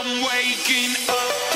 I'm waking up.